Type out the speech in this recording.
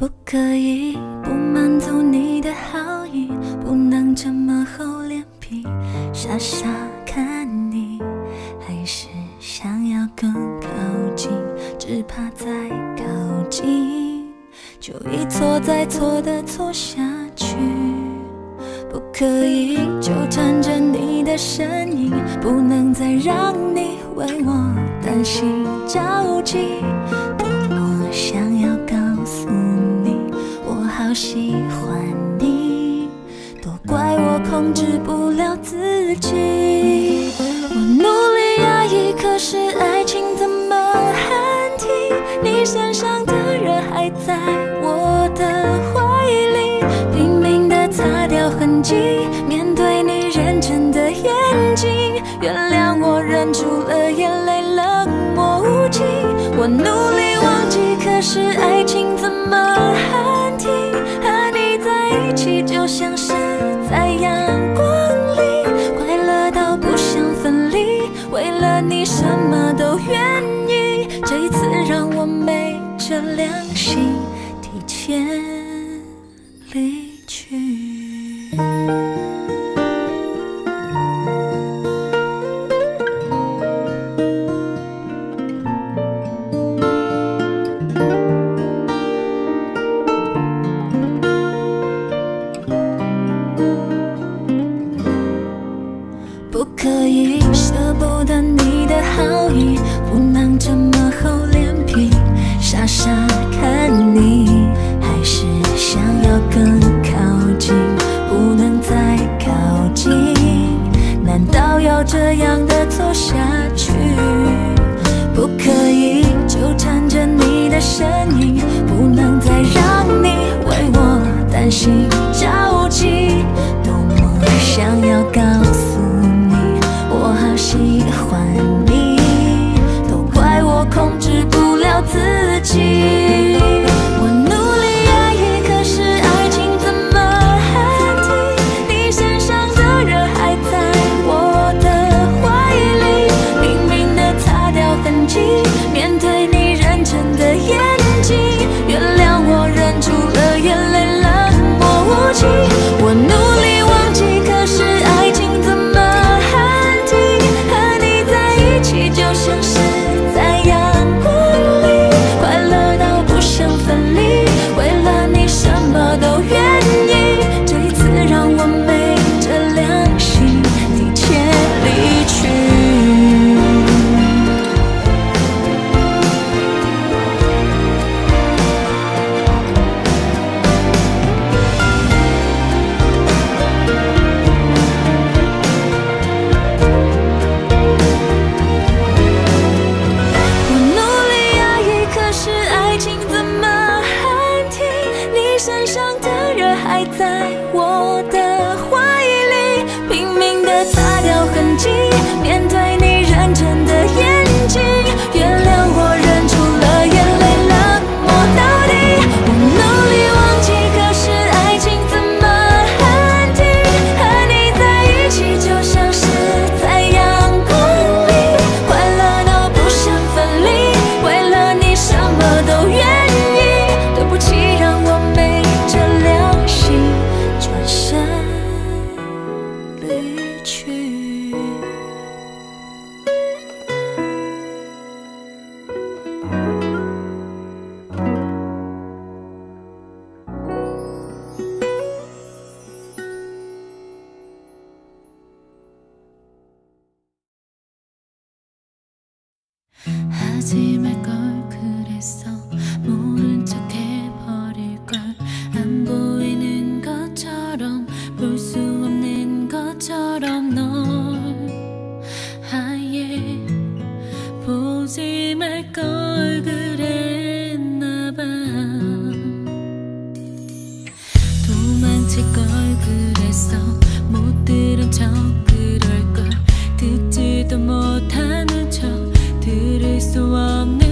不可以不满足你的好意，不能这么厚脸皮，傻傻看你，还是想要更靠近，只怕再靠近就一错再错的错下去。不可以纠缠着你的身影，不能再让你为我担心着急。喜欢你，都怪我控制不了自己。我努力压抑，可是爱情怎么喊停？你身上的热还在我的怀里，拼命的擦掉痕迹，面对你认真的眼睛，原谅我忍住了眼泪，冷漠无情。我努力忘记，可是爱着良心提前离去。不可以舍不得你的好意，不能这么要这样的走下去？不可以纠缠着你的身影，不能再让你为我担心着急，多么想要告的擦掉痕迹，面对 하 하지 말 걸 그랬어 swam